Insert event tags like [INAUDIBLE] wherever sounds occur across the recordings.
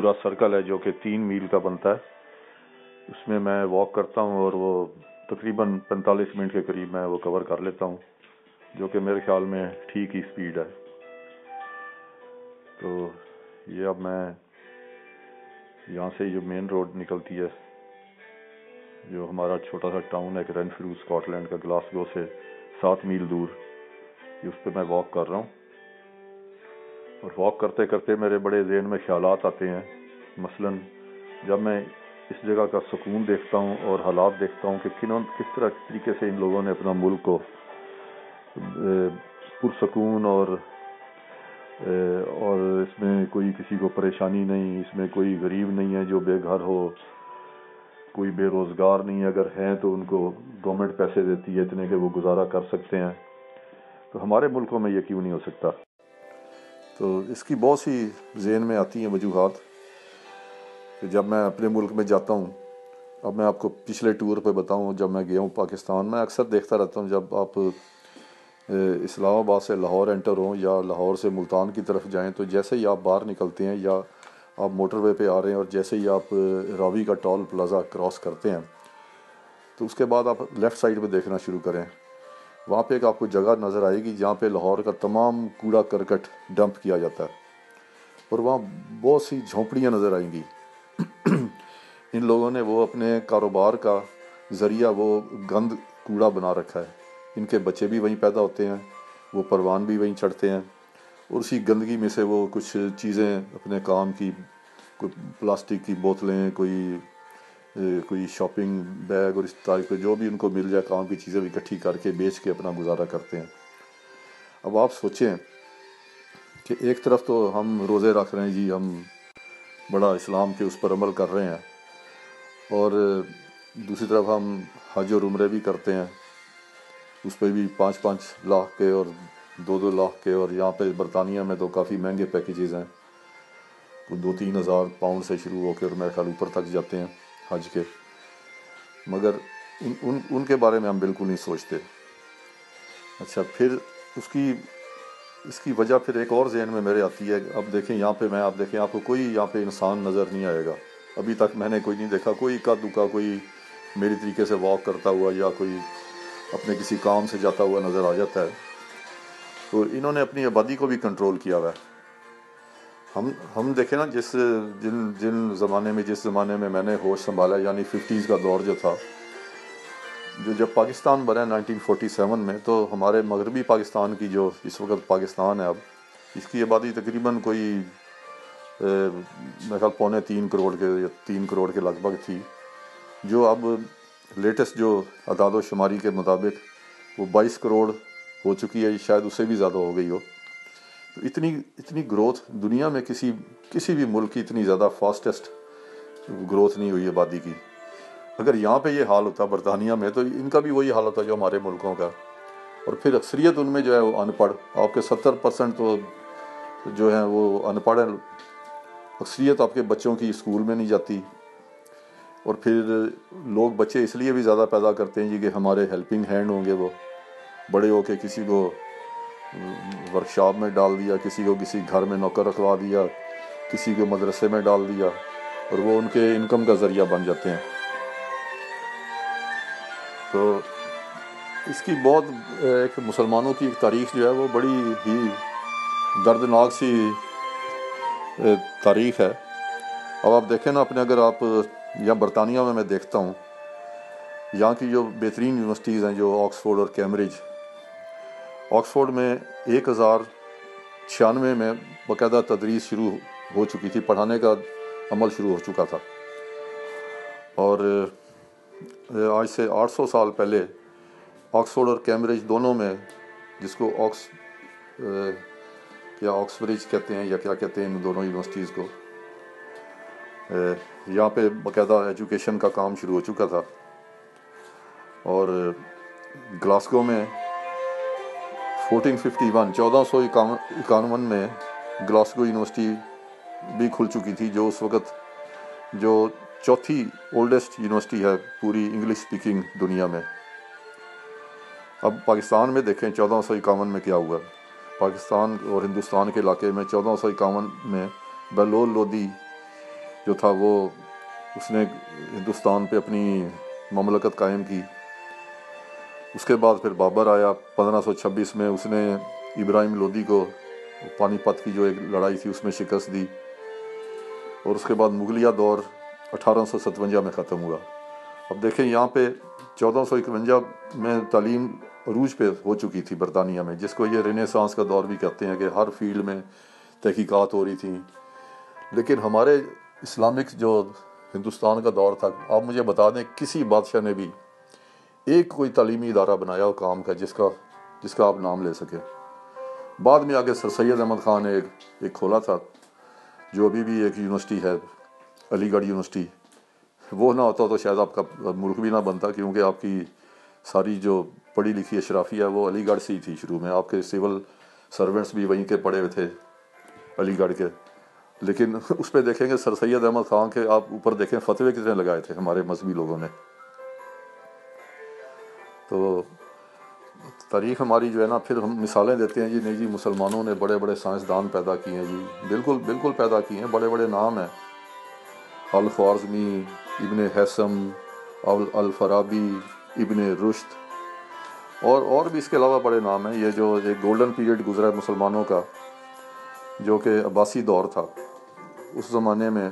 پورا سرکل ہے جو کہ تین میل کا بنتا ہے۔ اس میں میں واک کرتا ہوں اور وہ تقریباً پینتالیس منٹ کے قریب میں وہ کور کر لیتا ہوں، جو کہ میرے خیال میں ٹھیک ہی سپیڈ ہے۔ تو یہ اب میں یہاں سے جو مین روڈ نکلتی ہے، جو ہمارا چھوٹا سا ٹاؤن ہے رین فرو اسکاٹ لینڈ کا گلاسگو سے سات میل دور، اس پہ میں واک کر رہا ہوں۔ اور واک کرتے کرتے میرے بڑے ذہن میں خیالات آتے ہیں۔ مثلا جب میں اس جگہ کا سکون دیکھتا ہوں اور حالات دیکھتا ہوں کہ کنوں کس طرح طریقے سے ان لوگوں نے اپنا ملک کو پرسکون اور اور اس میں کوئی کسی کو پریشانی نہیں، اس میں کوئی غریب نہیں ہے جو بے گھر ہو، کوئی بے روزگار نہیں، اگر ہیں تو ان کو گورنمنٹ پیسے دیتی ہے اتنے کہ وہ گزارا کر سکتے ہیں۔ تو ہمارے ملکوں میں یہ کیوں نہیں ہو سکتا؟ تو اس کی بہت سی ذہن میں آتی ہیں وجوہات کہ جب میں اپنے ملک میں جاتا ہوں، اب میں آپ کو پچھلے ٹور پہ بتاؤں، جب میں گیا ہوں پاکستان، میں اکثر دیکھتا رہتا ہوں جب آپ اسلام آباد سے لاہور انٹر ہوں یا لاہور سے ملتان کی طرف جائیں، تو جیسے ہی آپ باہر نکلتے ہیں یا آپ موٹر وے پہ آ رہے ہیں اور جیسے ہی آپ راوی کا ٹول پلازا کراس کرتے ہیں، تو اس کے بعد آپ لیفٹ سائڈ پہ دیکھنا شروع کریں۔ وہاں پہ ایک آپ کو جگہ نظر آئے گی جہاں پہ لاہور کا تمام کوڑا کرکٹ ڈمپ کیا جاتا ہے اور وہاں بہت سی جھونپڑیاں نظر آئیں گی۔ [CLEARS THROAT] ان لوگوں نے وہ اپنے کاروبار کا ذریعہ وہ گند کوڑا بنا رکھا ہے۔ ان کے بچے بھی وہیں پیدا ہوتے ہیں، وہ پروان بھی وہیں چڑھتے ہیں۔ اور اسی گندگی میں سے وہ کچھ چیزیں اپنے کام کی، کوئی پلاسٹک کی بوتلیں، کوئی کوئی شاپنگ بیگ اور اس طرح جو بھی ان کو مل جائے کام کی چیزیں بھی اکٹھی کر کے بیچ کے اپنا گزارا کرتے ہیں۔ اب آپ سوچیں کہ ایک طرف تو ہم روزے رکھ رہے ہیں جی ہم بڑا اسلام کے اس پر عمل کر رہے ہیں اور دوسری طرف ہم حج اور عمرے بھی کرتے ہیں۔ اس پہ بھی پانچ پانچ لاکھ کے اور دو دو لاکھ کے اور یہاں پہ برطانیہ میں تو کافی مہنگے پیکیجز ہیں۔ دو تین ہزار پاؤنڈ سے شروع ہو کے اور میرے خیال اوپر تک جاتے ہیں۔ حج کے۔ مگر ان ان ان کے بارے میں ہم بالکل نہیں سوچتے۔ اچھا پھر اس کی اس کی وجہ پھر ایک اور ذہن میں میرے آتی ہے۔ اب دیکھیں یہاں پہ میں، آپ دیکھیں، آپ کو کوئی یہاں پہ انسان نظر نہیں آئے گا۔ ابھی تک میں نے کوئی نہیں دیکھا، کوئی کا دکا کوئی میری طریقے سے واک کرتا ہوا یا کوئی اپنے کسی کام سے جاتا ہوا نظر آ جاتا ہے۔ تو انہوں نے اپنی آبادی کو بھی کنٹرول کیا ہوا ہے۔ ہم ہم دیکھیں نا، جس جن جن زمانے میں، جس زمانے میں میں نے ہوش سنبھالا یعنی ففٹیز کا دور جو تھا، جو جب پاکستان بنا نائنٹین فورٹی سیون میں، تو ہمارے مغربی پاکستان کی جو اس وقت پاکستان ہے اب، اس کی آبادی تقریباً کوئی میرے خیال پونے تین کروڑ کے، یا تین کروڑ کے لگ بھگ تھی۔ جو اب لیٹسٹ جو اعداد و شماری کے مطابق وہ بائیس کروڑ ہو چکی ہے، شاید اس سے بھی زیادہ ہو گئی ہو۔ تو اتنی اتنی گروتھ دنیا میں کسی کسی بھی ملک کی اتنی زیادہ فاسٹسٹ گروتھ نہیں ہوئی آبادی کی۔ اگر یہاں پہ یہ حال ہوتا برطانیہ میں تو ان کا بھی وہی حال ہوتا جو ہمارے ملکوں کا۔ اور پھر اکثریت ان میں جو ہے وہ ان پڑھ آپ کے ستر پرسنٹ تو جو ہیں وہ ان پڑھ ہیں۔ اکثریت آپ کے بچوں کی اسکول میں نہیں جاتی۔ اور پھر لوگ بچے اس لیے بھی زیادہ پیدا کرتے ہیں جی کہ ہمارے ہیلپنگ ہینڈ ہوں گے وہ۔ بڑے ہو کے کسی کو ورکشاپ میں ڈال دیا، کسی کو کسی گھر میں نوکر رکھوا دیا، کسی کو مدرسے میں ڈال دیا، اور وہ ان کے انکم کا ذریعہ بن جاتے ہیں۔ تو اس کی بہت ایک مسلمانوں کی ایک تاریخ جو ہے وہ بڑی ہی دردناک سی تاریخ ہے۔ اب آپ دیکھیں نا، اپنے اگر آپ یا برطانیہ میں میں دیکھتا ہوں، یہاں کی جو بہترین یونیورسٹیز ہیں، جو آکسفورڈ اور کیمبرج آکسفورڈ میں ایک ہزار چھیانوے میں باقاعدہ تدریس شروع ہو چکی تھی، پڑھانے کا عمل شروع ہو چکا تھا۔ اور آج سے آٹھ سو سال پہلے آکسفورڈ اور کیمبرج دونوں میں، جس کو آکس کیا آکسبرج کہتے ہیں، یا کیا کہتے ہیں ان دونوں یونیورسٹیز کو یہاں پہ باقاعدہ ایجوکیشن کا کام شروع ہو چکا تھا۔ اور گلاسکو میں فورٹین ففٹی ون چودہ سو اکانون میں گلاسکو یونیورسٹی بھی کھل چکی تھی، جو اس وقت جو چوتھی اولڈسٹ یونیورسٹی ہے پوری انگلش سپیکنگ دنیا میں۔ اب پاکستان میں دیکھیں چودہ سو اکاون میں کیا ہوا۔ پاکستان اور ہندوستان کے علاقے میں چودہ سو اکاون میں بلول لودھی جو تھا، وہ اس نے ہندوستان پہ اپنی مملکت قائم کی۔ اس کے بعد پھر بابر آیا، پندرہ سو چھبیس میں اس نے ابراہیم لودھی کو پانی پت کی جو ایک لڑائی تھی، اس میں شکست دی۔ اور اس کے بعد مغلیہ دور اٹھارہ سو ستوجا میں ختم ہوا۔ اب دیکھیں یہاں پہ چودہ سو اکونجا میں تعلیم عروج پہ ہو چکی تھی برطانیہ میں، جس کو یہ رینیسانس کا دور بھی کہتے ہیں کہ ہر فیلڈ میں تحقیقات ہو رہی تھیں۔ لیکن ہمارے اسلامک جو ہندوستان کا دور تھا، آپ مجھے بتا دیں کسی بادشاہ نے بھی ایک کوئی تعلیمی ادارہ بنایا ہو کام کا جس کا جس کا آپ نام لے سکیں۔ بعد میں آگے سر سید احمد خان نے ایک ایک کھولا تھا، جو ابھی بھی ایک یونیورسٹی ہے، علی گڑھ یونیورسٹی۔ وہ نہ ہوتا تو شاید آپ کا ملک بھی نہ بنتا، کیونکہ آپ کی ساری جو پڑھی لکھی اشرافی ہے، وہ علی گڑھ سے ہی تھی شروع میں۔ آپ کے سول سرونٹس بھی وہیں کے پڑھے ہوئے تھے، علی گڑھ کے۔ لیکن اس پہ دیکھیں گے سر سید احمد خان کے، آپ اوپر دیکھیں، فتوے کتنے لگائے تھے ہمارے مذہبی لوگوں نے۔ تو تاریخ ہماری جو ہے نا، پھر ہم مثالیں دیتے ہیں جی نہیں جی مسلمانوں نے بڑے بڑے سائنسدان پیدا کیے ہیں جی۔ بالکل بالکل پیدا کیے ہیں، بڑے بڑے نام ہیں۔ الخوارزمی ابن حسم الفرابی، ابن رشت اور اور بھی اس کے علاوہ بڑے نام ہیں۔ یہ جو ایک گولڈن پیریڈ گزرا ہے مسلمانوں کا، جو کہ عباسی دور تھا۔ اس زمانے میں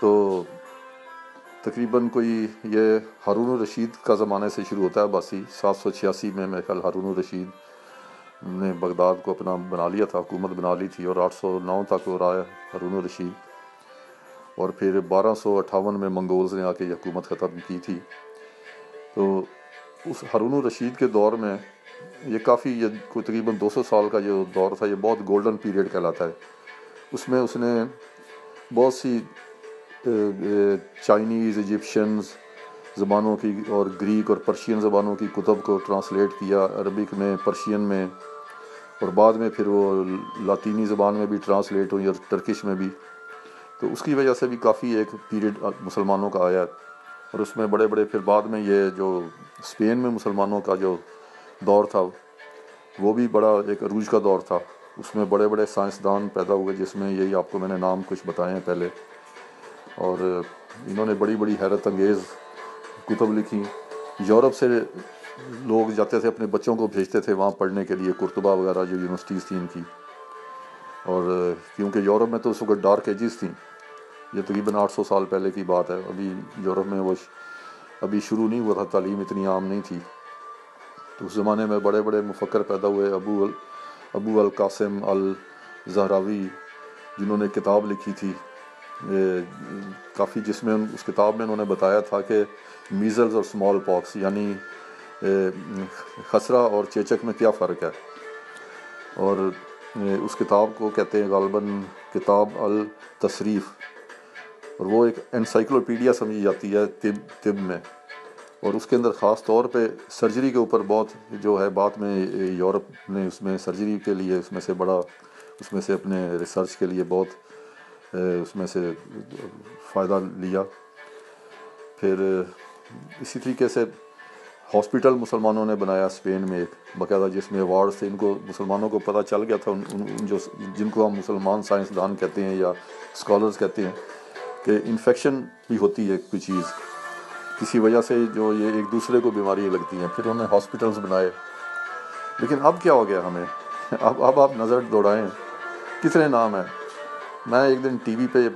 تو تقریباً کوئی یہ ہارون الرشید کا زمانے سے شروع ہوتا ہے عباسی سات سو چھیاسی میں میرے خیال ہارون الرشید نے بغداد کو اپنا بنا لیا تھا، حکومت بنا لی تھی اور آٹھ سو نو تک وہ رہا ہے ہارون الرشید اور پھر بارہ سو اٹھاون میں منگولز نے آ کے یہ حکومت ختم کی تھی۔ تو اس ہارون الرشید کے دور میں یہ کافی یہ کوئی تقریباً دو سو سال کا جو دور تھا، یہ بہت گولڈن پیریڈ کہلاتا ہے۔ اس میں اس نے بہت سی چائنیز ایجپشنز زبانوں کی اور گریک اور پرشین زبانوں کی کتب کو ٹرانسلیٹ کیا عربک میں پرشین میں، اور بعد میں پھر وہ لاطینی زبان میں بھی ٹرانسلیٹ ہوئی اور ٹرکش میں بھی۔ تو اس کی وجہ سے بھی کافی ایک پیریڈ مسلمانوں کا آیا۔ اور اس میں بڑے بڑے پھر بعد میں یہ جو اسپین میں مسلمانوں کا جو دور تھا، وہ بھی بڑا ایک عروج کا دور تھا۔ اس میں بڑے بڑے سائنسدان پیدا ہوئے، جس میں یہی آپ کو میں نے نام کچھ بتائے ہیں پہلے۔ اور انہوں نے بڑی بڑی حیرت انگیز کتب لکھی۔ یورپ سے لوگ جاتے تھے، اپنے بچوں کو بھیجتے تھے وہاں پڑھنے کے لیے کرتبہ وغیرہ جو یونیورسٹیز تھیں ان کی۔ اور کیونکہ یورپ میں تو اس وقت ڈارک ایجز تھیں، یہ تقریباً آٹھ سو سال پہلے کی بات ہے۔ ابھی یورپ میں وہ ابھی شروع نہیں ہوا تھا، تعلیم اتنی عام نہیں تھی۔ تو اس زمانے میں بڑے بڑے مفکر پیدا ہوئے، ابو ابو القاسم الزہراوی جنہوں نے کتاب لکھی تھی۔ کافی جس میں اس کتاب میں انہوں نے بتایا تھا کہ میزلز اور سمال پاکس یعنی خسرہ اور چیچک میں کیا فرق ہے؟ اور اس کتاب کو کہتے ہیں غالباً کتاب التصریف۔ اور وہ ایک انسائکلوپیڈیا سمجھی جاتی ہے طب طب میں۔ اور اس کے اندر خاص طور پہ سرجری کے اوپر بہت جو ہے بات میں یورپ نے اس میں سرجری کے لیے، اس میں سے بڑا، اس میں سے اپنے ریسرچ کے لیے بہت اس میں سے فائدہ لیا۔ پھر اسی طریقے سے ہاسپٹل مسلمانوں نے بنایا اسپین میں ایک باقاعدہ، جس میں ایوارڈ تھے ان کو مسلمانوں کو پتہ چل گیا تھا، ان جو، جن کو ہم مسلمان سائنسدان کہتے ہیں یا اسکالرز کہتے ہیں، کہ انفیکشن بھی ہوتی ہے کوئی چیز۔ کسی وجہ سے جو یہ ایک دوسرے کو بیماری لگتی ہیں۔ پھر انہوں نے ہاسپٹلز بنائے۔ لیکن اب کیا ہو گیا ہمیں؟ اب اب آپ نظر دوڑائیں۔ کتنے نام ہیں؟ میں ایک دن ٹی وی پہ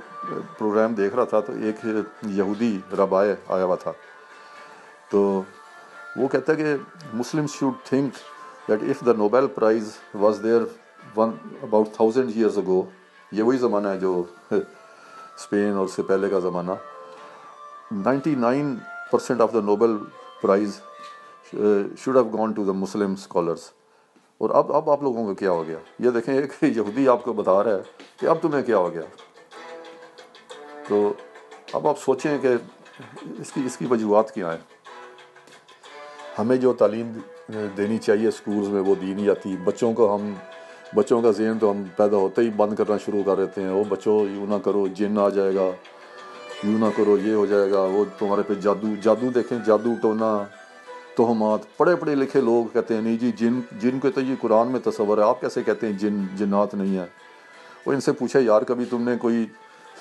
پروگرام دیکھ رہا تھا تو ایک یہودی ربائے آیا ہوا تھا۔ تو وہ کہتا ہے کہ Muslim should think that if the Nobel prize was there one about thousand years ago یہ وہی زمانہ ہے جو اسپین اور اس سے پہلے کا زمانہ۔ Ninety nine percent of the Nobel prize should have gone to the Muslim scholars اور اب اب آپ لوگوں کو کیا ہو گیا؟ یہ دیکھیں ایک [LAUGHS] یہودی آپ کو بتا رہا ہے کہ اب تمہیں کیا ہو گیا؟ تو اب آپ سوچیں کہ اس کی اس کی وجوہات کیا ہیں؟ ہمیں جو تعلیم دینی چاہیے اسکولز میں، وہ دی نہیں جاتی بچوں کو ہم بچوں کا ذہن تو ہم پیدا ہوتے ہی بند کرنا شروع کر دیتے ہیں۔ وہ بچوں، یوں نہ کرو، جن آ جائے گا، یوں نہ کرو، یہ ہو جائے گا، وہ تمہارے پہ جادو جادو دیکھیں، جادو ٹونا۔ توہمات، پڑھے پڑھے لکھے لوگ کہتے ہیں، نہیں جی جن جن کو تو یہ قرآن میں تصور ہے، آپ کیسے کہتے ہیں جن، جنات نہیں ہیں؟ وہ ان سے پوچھے یار کبھی تم نے کوئی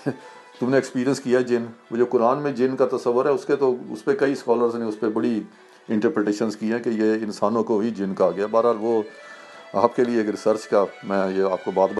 [LAUGHS] تم نے ایکسپیرینس کیا جن؟ وہ جو قرآن میں جن کا تصور ہے، اس کے تو اس پہ کئی اسکالرس نے اس پہ بڑی انٹرپریٹیشنس کی ہیں کہ یہ انسانوں کو ہی جن کا گیا۔ بہرحال وہ آپ کے لیے ایک ریسرچ کا میں یہ آپ کو بات